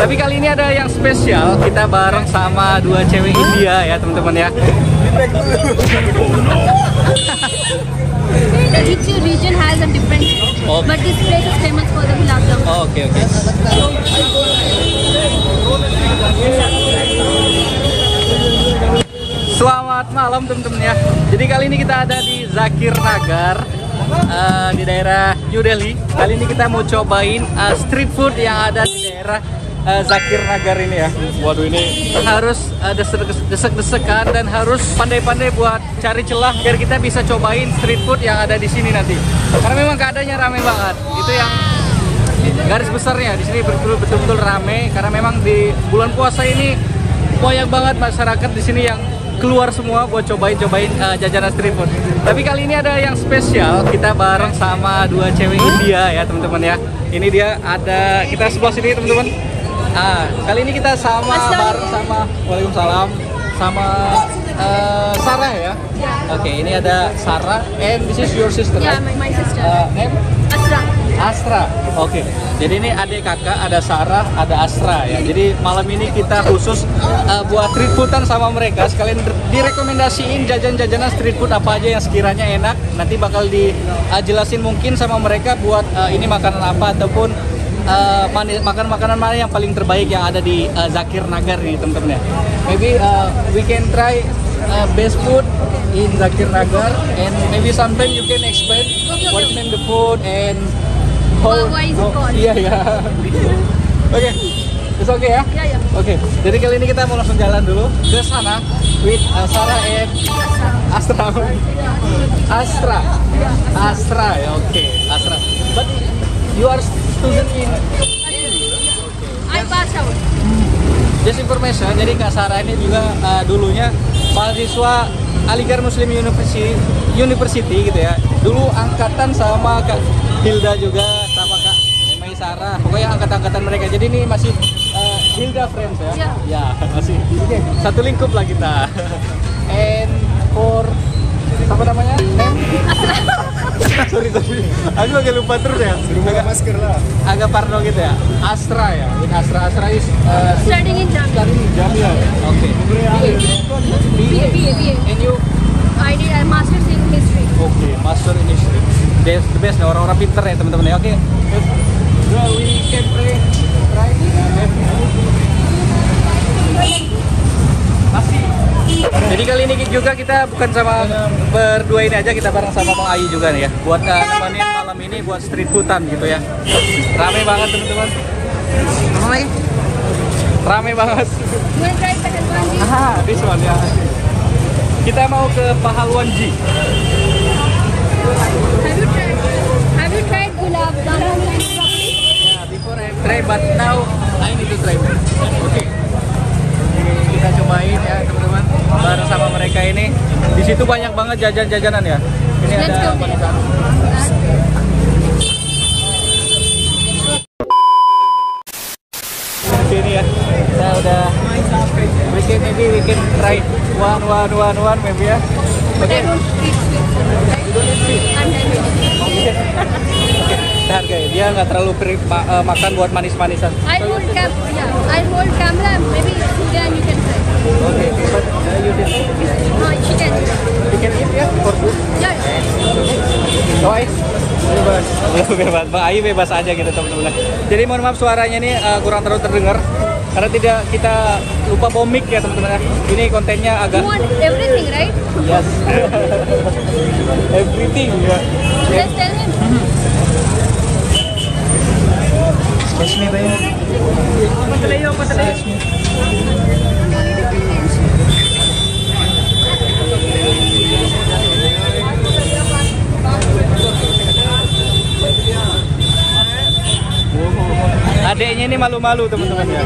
Tapi kali ini ada yang spesial, kita bareng sama dua cewek India ya teman-teman ya. Each region has a different dish, Okay. but this place is famous for the gulab jamun. Oh, Oke oke. Selamat malam teman-teman ya. Jadi kali ini kita ada di Zakir Nagar eh, di daerah New Delhi. Kali ini kita mau cobain eh, street food yang ada di daerah eh, Zakir Nagar ini ya. Waduh ini harus eh, desek- desek-desekan dan harus pandai-pandai buat cari celah biar kita bisa cobain street food yang ada di sini nanti. Karena memang keadaannya ramai banget. Itu yang garis besarnya di sini betul betul rame karena memang di bulan puasa ini banyak banget masyarakat di sini yang keluar semua buat cobain-cobain uh, jajanan street food. Tapi kali ini ada yang spesial, kita bareng sama dua cewek India ya teman-teman ya. Ini dia ada kita sebelah sini teman-teman. Ah, kali ini kita sama bareng sama Waalaikumsalam sama uh, Sarah ya. Oke, ini ada Sarah and this is your sister. Yeah, my, my sister. Uh, name? Asra. Astra. Oke. Jadi ini adik kakak, ada Sarah, ada Astra ya. Jadi malam ini kita khusus uh, buat street foodan sama mereka. Sekalian dir- direkomendasiin jajan-jajanan street food apa aja yang sekiranya enak. Nanti bakal dijelasin mungkin sama mereka buat uh, ini makanan apa ataupun uh, mani- makan-makanan mana yang paling terbaik yang ada di uh, Zakir Nagar nih teman-teman ya. Maybe uh, we can try uh, best food in Zakir Nagar and maybe sometime you can explain what's name the food and how Why- is it called? Iya ya. Oke. It's okay ya? Yeah, yeah. Oke. Jadi kali ini kita mau langsung jalan dulu ke sana with uh, Sarah and Astra. Astra. Astra ya, oke. Astra. But you are I out. Just information, jadi Kak Sarah ini juga uh, dulunya mahasiswa Aligarh Muslim University, University gitu ya. Dulu angkatan sama Kak Hilda juga sama Kak Mai Sarah. Pokoknya angkatan-angkatan mereka. Jadi ini masih uh, Hilda friends ya. Iya. Ya, masih. Satu lingkup lah kita. And for apa namanya? Sorry, sorry. Aku agak lupa terus ya. Agak, masker lah. agak parno gitu ya. Astra ya. With Astra, Astra is uh, Studying in Jamia. Studying in Jamia. Okay. BA, BA, BA. And you? I did a master's in history. Okay, master in history. That's the best, nah, orang-orang pinter ya teman-teman ya. Oke. Bro, we can pray. Try. Masih. Jadi kali ini juga kita bukan sama berdua ini aja, kita bareng sama Bang Ayu juga nih ya. Buat uh, nemenin malam ini buat street foodan gitu ya. Rame banget teman-teman. Lagi? Rame banget. Ji? Ah, this one ya. Kita mau ke Pahalwanji. Have you tried? Have you tried gulab jamun and broccoli? Yeah, before I try, but now I need to try. Oke. Jadi kita cobain ya teman-teman bareng sama mereka ini. Di situ banyak banget jajan-jajanan ya. Ini Let's ada go there. manisan. Sini ya. Kita udah we can maybe we can try one one one one maybe ya. I don't eat sweet. Kita hargai. Dia nggak terlalu ma- eh, makan buat manis-manisan. I hold cam. Yeah, I hold camera. Maybe you but uh, you did. No, she can. You can eat ya for food. Yeah. Why? Bebas. bebas. Bang Ayu bebas aja gitu teman-teman. Jadi mohon maaf suaranya ini uh, kurang terlalu terdengar karena tidak kita lupa bawa mic ya teman-teman. ya. Ini kontennya You agak want everything, right? yes. Everything ya. Just tell him. Excuse me, Bayu. Excuse me. Adeknya ini malu-malu teman-teman ya.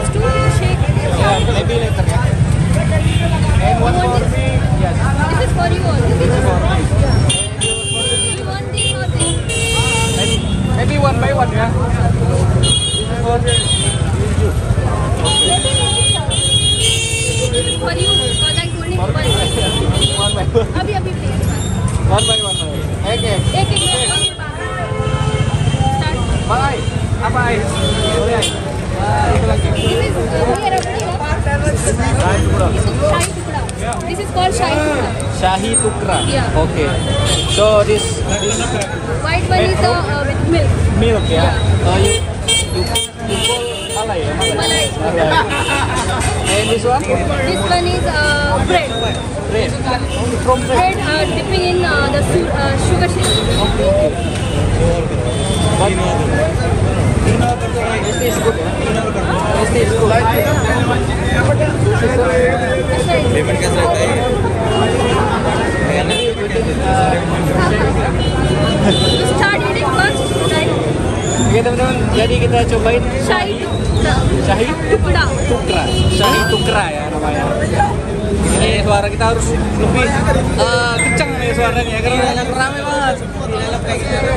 Maybe later ya. And one more thing. Yes. This is for you all. This is for me. You want this or this? Maybe, maybe one by one ya. This is for shahi tukda. Okay तो this white one is with milk milk या ya? Malai. Malai. And this one? This one is uh, bread. Bread. From bread. Bread uh, dipping in uh, the su- uh, sugar syrup. But this is good. This is good. That's right. You start eating first, right? Oke teman-teman, jadi kita cobain Shahi Tukda. Shahi Tukda. Tukra. Shahi Tukra ya namanya. Ini suara kita harus lebih eh, kencang nih suaranya karena yang rame banget. Di dalam kayak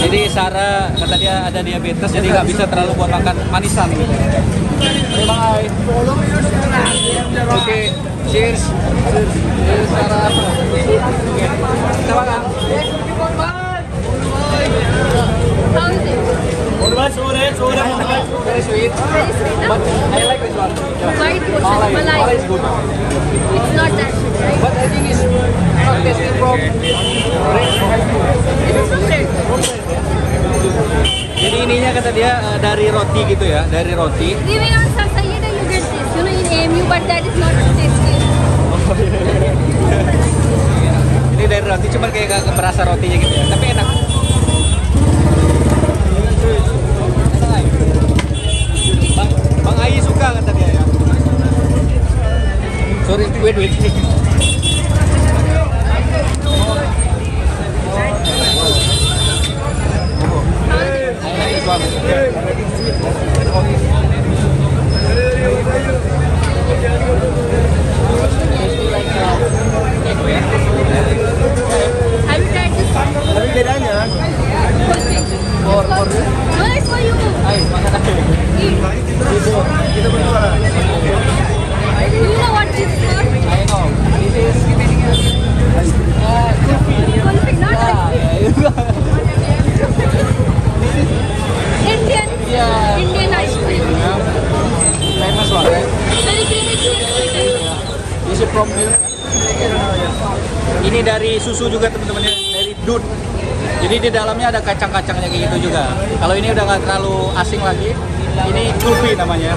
Jadi Sarah kata dia ada diabetes jadi nggak bisa terlalu buat makan manisan. Oke. Oke, cheers. Cheers Sarah. How is it? Very sweet. Very sweet, huh? But I like this one. Yeah. White portion, Malai. malai. Malai is good. It's not that sweet, right? But I think it's not tasting from bread. This is from bread. Jadi ininya kata dia eh, dari roti gitu ya, dari roti. Even on Saksayeda you get this, you know, in AMU, but that is not tasty. Ini dari roti cuman kayak gak berasa rotinya gitu ya, tapi enak. Bang, Ai suka kata dia ya. Sorry, wait, wait. Tapi bedanya, For, for you? No, it's for you. Ay, makan aja. Eat. kita berdua. Do you know what this is for? I know. This is uh, kulfi. Kulfi, not ice yeah, yeah. cream. Indian, Yeah. Indian ice cream. Famous one, right? Very creamy, sweet, sweet. This is from milk. Ini dari susu juga teman-teman ya, dari dud. Jadi di dalamnya ada kacang-kacangnya kayak gitu juga. Kalau ini udah nggak terlalu asing lagi, ini kulfi namanya.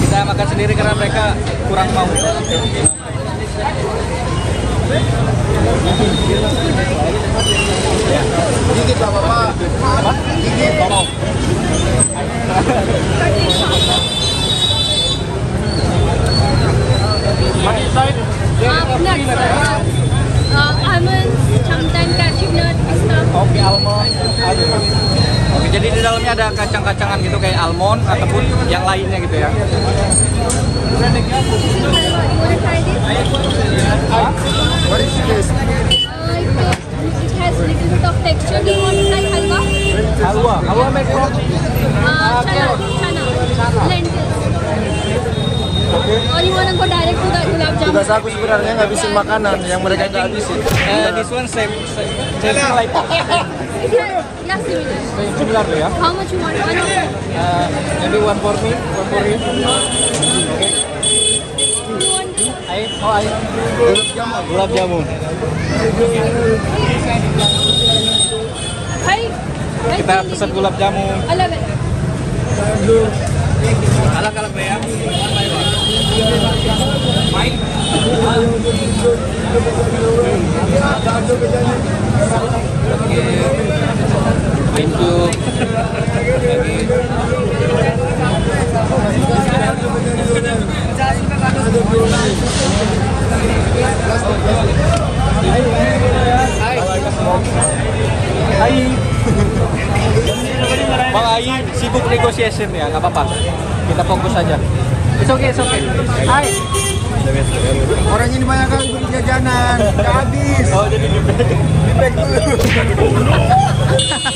Kita makan sendiri karena mereka kurang mau. Gigit bapak. Apa? Gigit. Mau. But inside, there is a Uh, nuts, peanut, right? uh, almonds, sometimes cashew nut, pista. Oke, almond. Oke, jadi di dalamnya ada kacang-kacangan gitu kayak almond ataupun yang lainnya gitu ya. Halwa, you wanna try this? What is this? It, it has little bit of texture. Do you want to try halwa? Halwa, halwa made from Uh, chana, chana, lentils. Or you wanna go direct to the gulab Tugas aku sebenarnya ngabisin makanan yang mereka nggak habisin. uh, this one same, same, same like yeah, similar. same similar tuh ya. How much you want? One of them? Uh, maybe one for me, one for you. Okay. You want this? Ay, oh ay. Gulab jamun. Hi. Hi, Kita pesan gulab jamun. I love it. Alak-alak deh ya. Thank you. Hai. Bang Ayi sibuk negotiation ya, nggak apa-apa. Kita fokus aja. It's okay, it's okay. Hai. Orang ini banyak kali beli jajanan, nggak habis. Oh, jadi di back. Di bag dulu.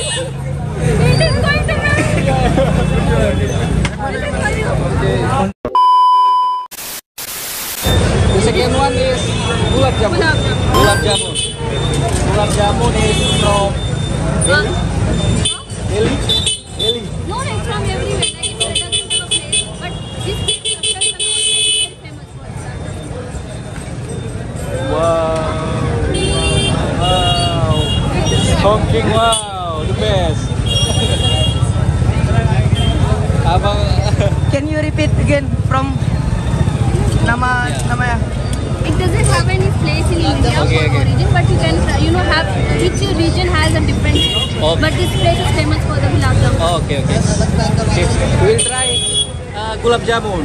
uh.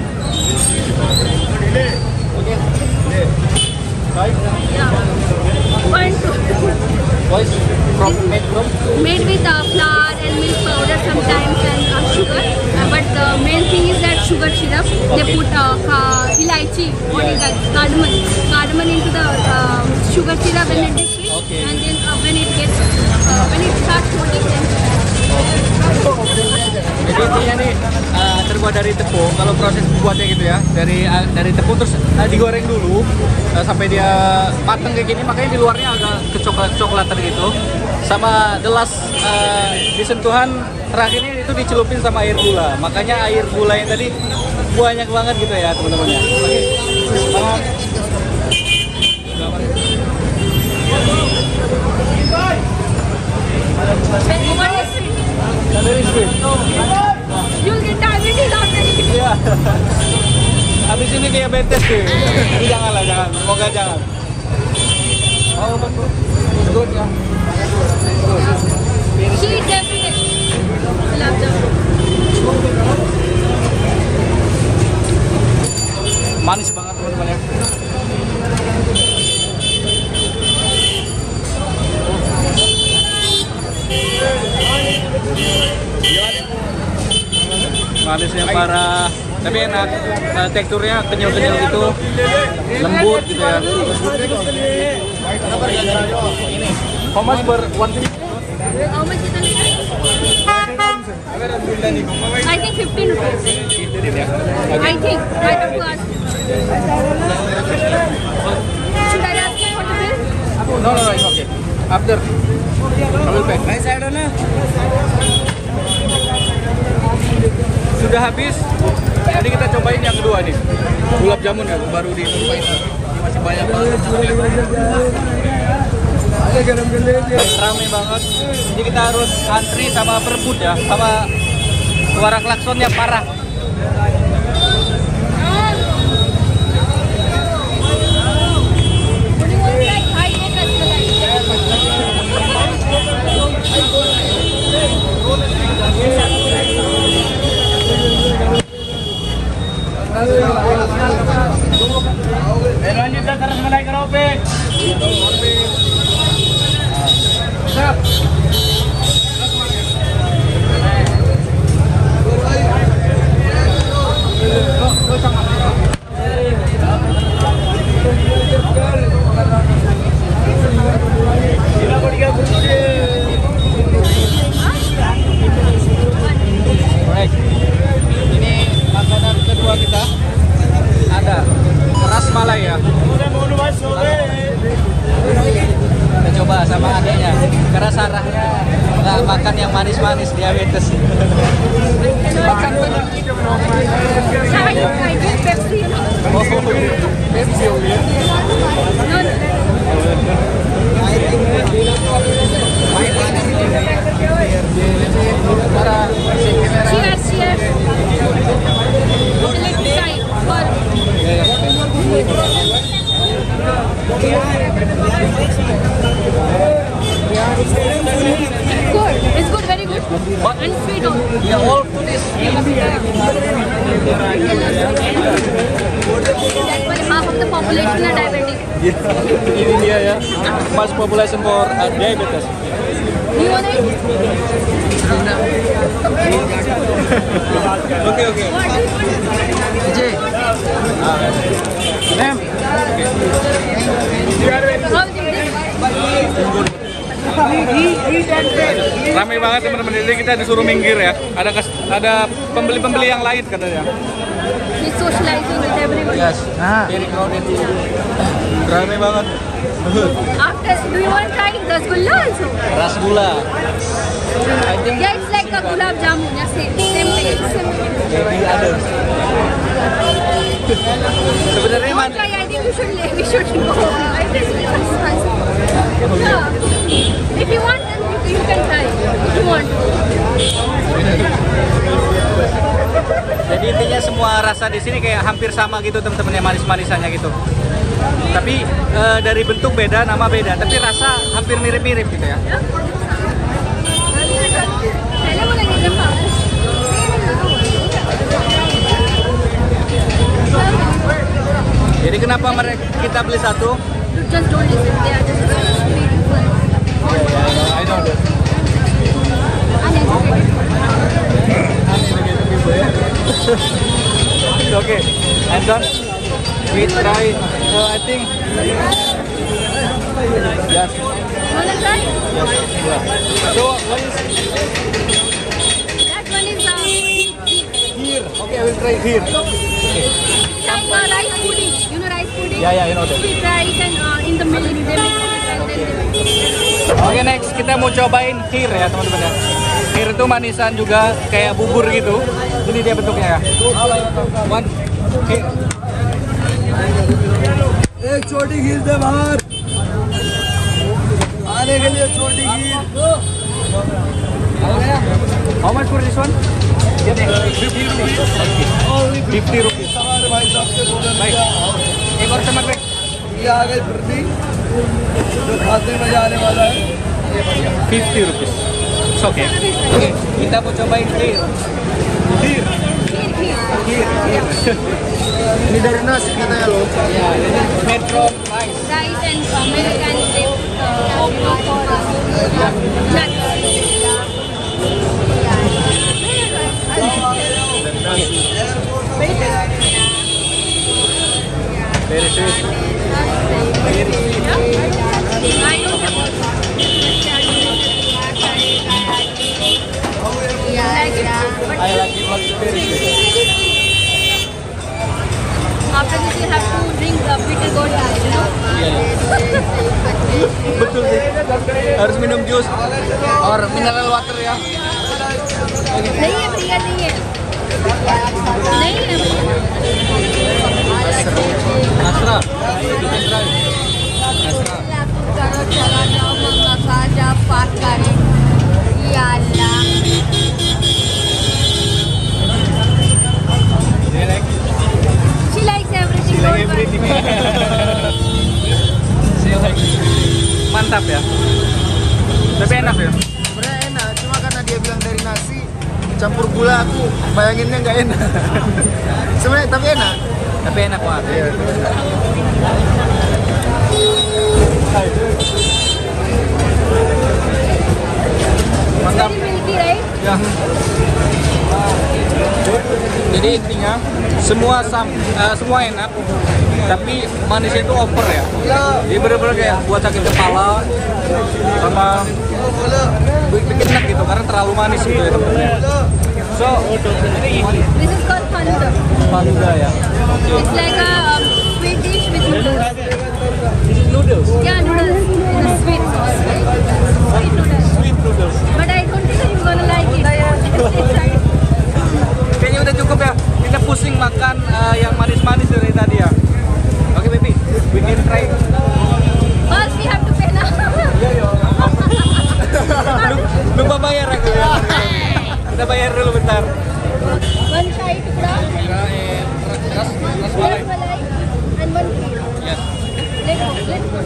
Boys, from made with uh, flour and milk powder sometimes and uh, sugar. Uh, but the main thing is that sugar syrup. okay. They put uh, uh, ilaichi, what is that? Cardamom. Cardamom into the uh, sugar syrup and it. Okay. And then uh, when it gets, uh, when it starts cooling, then Jadi intinya nih uh, terbuat dari tepung. Kalau proses buatnya gitu ya, dari uh, dari tepung terus uh, digoreng dulu uh, sampai dia mateng kayak gini. Makanya di luarnya agak kecoklat coklatan gitu. Sama the last uh, di sentuhan terakhirnya itu dicelupin sama air gula. Makanya air gula yang tadi banyak banget gitu ya teman-teman ya. Oke. Semangat. what is sweet? Very sweet. You'll get diabetes after eating. Iya. Diabetes tuh. Tapi janganlah, jangan. Semoga jangan. Oh, betul. Good ya. She jamun. Manis banget teman-teman ya. Manisnya parah, tapi enak. Nah, teksturnya kenyal-kenyal gitu, lembut gitu ya. How much per one? I think 15 rupees. I think. I? No, no, okay. After, I will pay. Sudah habis. Jadi kita cobain yang kedua nih. Gulab jamun ya, baru di masih banyak banget. Rame banget. Jadi kita harus antri sama berebut ya, sama suara klaksonnya parah. Would you want to try high neck as well? lanjut Ini makanan kedua kita ada ras Malay ya. Kita coba sama adiknya. Karena sarahnya nggak makan yang manis-manis diabetes. makan. Try it, try it. Pepsi, you know? Oh, Pepsi oh ya. No, no. Para sikit Cheers, cheers. So let me try. For good. It's good, very good. And sweet also. Yeah, all food is That's why half of the population are diabetic. in India ya. Much population for uh, diabetes. Do you want it? Oke want? It? Ramai banget teman-teman. Jadi kita disuruh minggir ya. Ada kes- ada pembeli-pembeli yang lain katanya. He's socializing with everybody. Yes. Ah. Very crowded. Ramai banget. After, do you want to try rasgulla also? Rasgula. I think Yeah, it's like a gulab jamun. Yeah, same, same thing. maybe others. Sebenarnya Don't man, try. I think we should we should go. I think it's Yeah. If you want, then you, you can try. If you want. jadi intinya semua rasa di sini kayak hampir sama gitu teman-teman ya manis-manisannya gitu tapi e, dari bentuk beda nama beda tapi rasa hampir mirip-mirip gitu ya jadi kenapa mereka kita beli satu Oke, okay, I'm done. We try. Uh, I think. Yes. Wanna try? So what is That one is uh, here? Okay, I will try here. like uh, rice pudding. You know rice pudding? Yeah, yeah, you know that. Sweet rice and uh, in the middle. Oke next kita mau cobain kheer ya teman-teman ya. Kheer itu manisan juga kayak bubur gitu. Ini dia bentuknya ya. One kheer. छोटी गिर दे बाहर। आने के लिए छोटी गिर how much for this one fifty rupees हमारे भाई साहब के बोले एक और समर में। ये आ गई फिफ्टी जो खाते में जाने वाला है। फिफ्टी रुपीज़ ओके इतना पूछो भाई खीर। खीर? खीर। Ini इधर ना katanya loh. Ya, ini metro. From rice. Rice and uh, milk and they uh, for nuts. Very sweet. Very sweet. betul sih harus minum jus or mineral water ya नहीं है भैया नहीं है नहीं है भैया असरा पाक करें या अल्लाह She likes everything. She likes everything. she likes everything. Mantap ya. Tapi enak ya. sebenarnya enak cuma karena dia bilang dari nasi campur gula aku bayanginnya nggak enak sebenarnya tapi enak Tapi enak banget. Iya. Mantap. Very milky right? Ya. Jadi intinya semua sam, eh, semua enak, tapi manisnya itu over ya. Jadi bener-bener kayak buat sakit kepala sama bikin enak gitu karena terlalu manis gitu ya teman-teman. So, This is called faluda. faluda ya. It's like a um, sweet dish with noodles. Noodles, Yeah, noodles in a sweet sauce. Sweet noodles. sweet noodles. But I don't think you're gonna like it. It's right. Kayaknya udah cukup ya. Kita pusing makan eh, yang manis-manis dari tadi ya. Oke, baby, we can try. First we have to pay now. Lupa bayar aku ya. Kita bayar dulu bentar. one chai tukda, eh, ras malai, and one kheer. Yes. Let's go, let's go.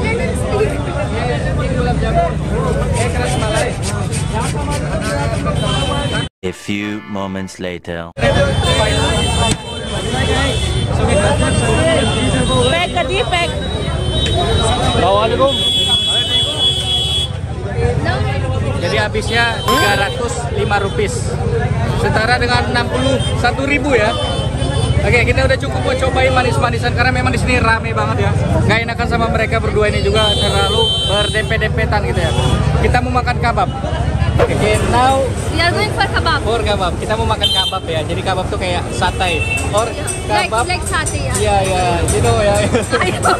Let us A few moments later. Assalamualaikum. Jadi habisnya 305 rupiah. Setara dengan 61 ribu ya. Oke, kita udah cukup buat cobain manis-manisan karena memang di sini rame banget ya. Gak enakan sama mereka berdua ini juga terlalu berdempet-dempetan gitu ya. Kita mau makan kabab. Oke, now We are going for kebab. for kabab. Kita mau makan kabab ya. Jadi kabab tuh kayak satay. Or Like kabab. like satay. Yeah. Iya, iya, gitu ya. I know.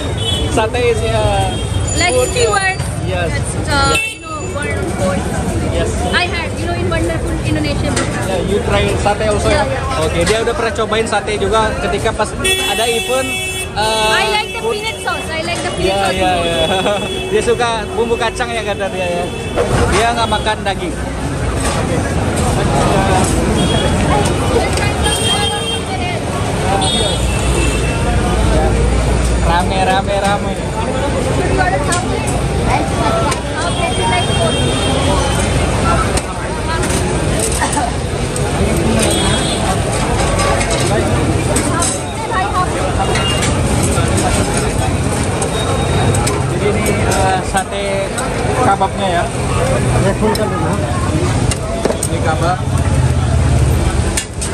satay is ya. Like food, skewers. Yes. That's uh, you know wonderful. Yes. I had you know in wonderful Indonesia. Ya, you try sate also ya. Yeah, yeah. Oke, dia udah pernah cobain sate juga ketika pas ada event. Uh, I like the peanut sauce. I like the peanut Iya, sauce more. iya. Dia suka bumbu kacang ya kata dia ya. Dia nggak makan daging. Else. Rame, rame, rame. You got a tablet? Tablet is like four. Jadi ini uh, sate kababnya ya. Ini kabab.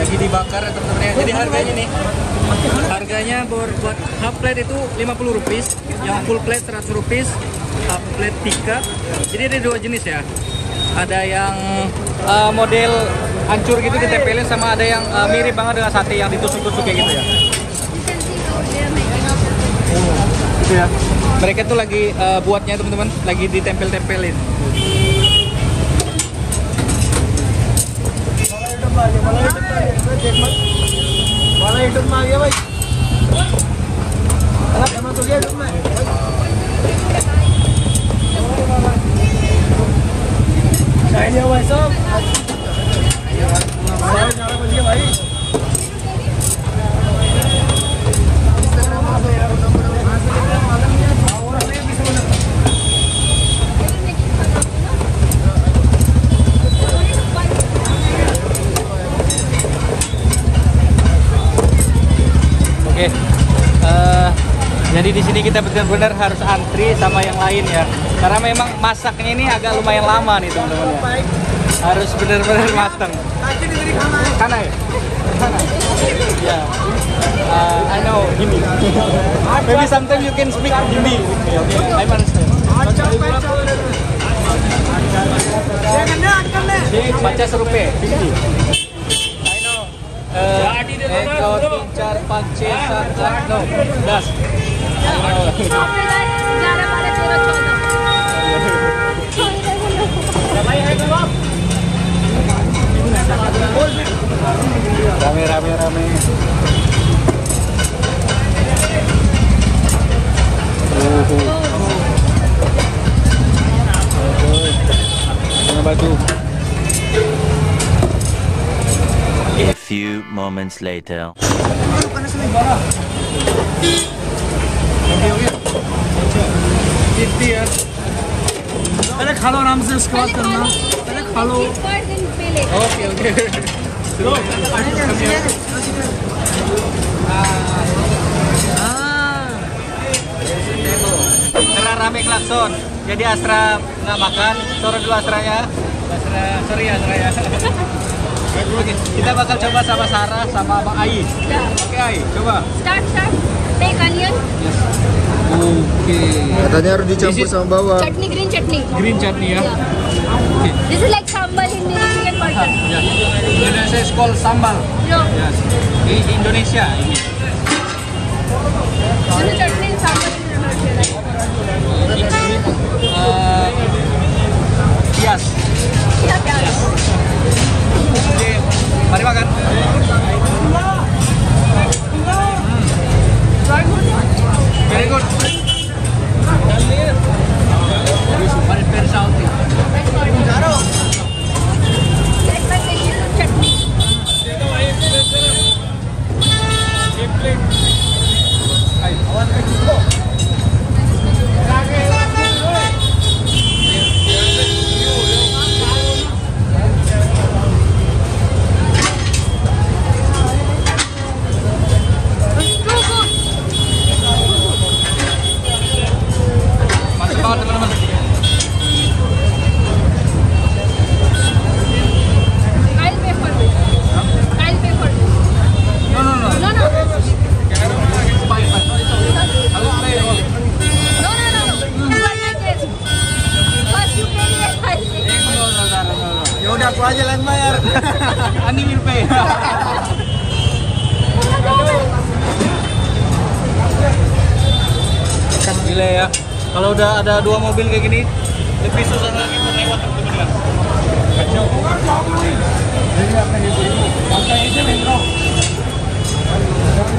Lagi dibakar ya teman-teman ya. Jadi harganya nih. Harganya buat, buat half plate itu 50 rupiah, yang full plate 100 rupiah, half plate tika. Jadi ada dua jenis ya. Ada yang uh, model hancur gitu ditempelin sama ada yang uh, mirip banget dengan sate yang ditusuk-tusuk kayak gitu ya. Up. Gitu ya. Mereka tuh lagi uh, buatnya teman-teman, lagi ditempel-tempelin. वाला यूट्यूब में आ गया भाई जमा तो गया यूट्यूब में चाहिए भाई साहब साढ़े ग्यारह बज गए भाई Oke. Eh, jadi di sini kita benar-benar harus antri sama yang lain ya. Karena memang masaknya ini agak lumayan lama nih teman-teman ya. Harus benar-benar matang. Kana ya? Kana. Ya. Uh, I know Hindi. Maybe sometimes you can speak Hindi. Okay, okay. I understand. Jadi baca serupe Hindi. I know. Uh, एक दो तीन चार पाँच छः सात आठ नौ दस ग्यारह बारह तेरह चौदह rame rame rame Mana baju? A few moments later. Fifty ya. पहले खा लो आराम से उसके बाद करना पहले खा लो First in village. Oke oke. Karena rame klakson, jadi Astra nggak makan. Sore dulu Astranya. Astra, sorry ya Astra ya. Oke, kita bakal coba sama Sarah sama Bang Ai. Yeah. Oke Ai, coba. Start, start. Take onion, Oke. katanya harus dicampur sama bawang chutney, green chutney. Green chutney ya. Yeah. Oke. This is like sambal in Indian version. Ya. Indonesia is called sambal. No, Yes. Di Indonesia ini. is chutney sambal in Indonesia. Ini eh, hias. Kalau udah ada dua mobil kayak gini, lebih susah lagi untuk lewat teman-teman ya.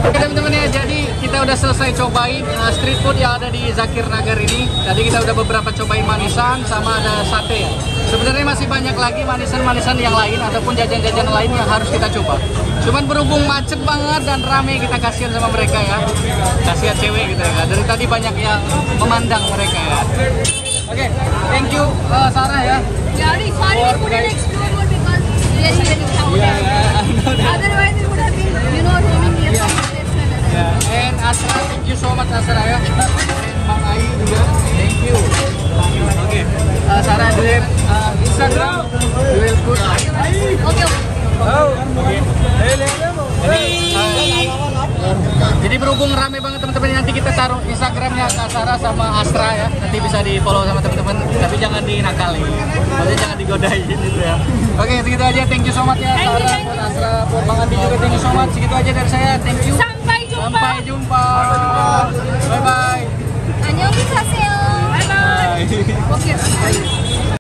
Oke teman-teman ya, jadi kita udah selesai cobain uh, street food yang ada di Zakir Nagar ini. Tadi kita udah beberapa cobain manisan sama ada sate ya. Sebenarnya masih banyak lagi manisan-manisan yang lain ataupun jajan-jajan lain yang harus kita coba. Cuman berhubung macet banget dan rame kita kasihan sama mereka ya. Kasihan cewek gitu ya. Dari tadi banyak yang memandang mereka ya. Oke, thank you uh, Sarah ya. Yeah, sorry, sorry we couldn't explore more because very crowded. Yeah, yeah, I know that. Otherwise, it would have been, you know, roaming here from to another. Ya, and Asra, thank you so much Asra ya. Bang Ayu juga, thank you uh, eh, Sarah di eh, Instagram Oke Jadi jadi berhubung rame banget teman-teman nanti kita taruh Instagramnya Kak Sarah sama Astra ya. Nanti bisa di follow sama teman-teman tapi jangan dinakali. maksudnya jangan digodain gitu ya. Oke okay, segitu aja. Thank you so much ya Sarah buat Astra. Buat Bang Andi juga thank you so much. Segitu aja dari saya. Thank you. Sampai jumpa. Sampai jumpa. Bye bye 안녕히 가세요 はい。